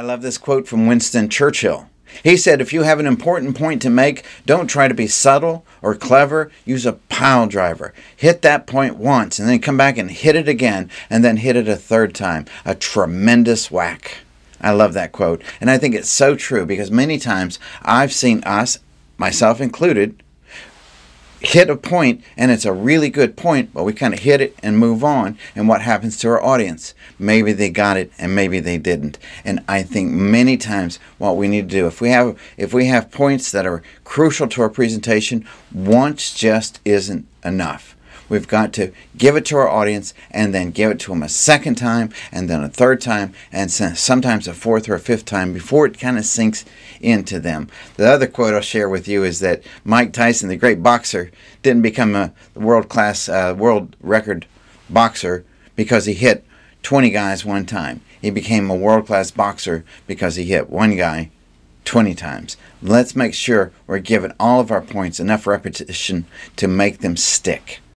I love this quote from Winston Churchill. He said, If you have an important point to make, don't try to be subtle or clever. Use a pile driver. Hit that point once and then come back and hit it again and then hit it a third time. A tremendous whack. I love that quote. And I think it's so true because many times I've seen us, myself included, hit a point and it's a really good point, but we kind of hit it and move on. And what happens to our audience? Maybe they got it and maybe they didn't. And I think many times what we need to do, if we have if we have points that are crucial to our presentation, once just isn't enough. We've got to give it to our audience and then give it to them a second time and then a third time and sometimes a fourth or a fifth time before it kind of sinks into them. The other quote I'll share with you is that Mike Tyson, the great boxer, didn't become a world class, uh, world record boxer because he hit 20 guys one time. He became a world class boxer because he hit one guy 20 times. Let's make sure we're giving all of our points enough repetition to make them stick.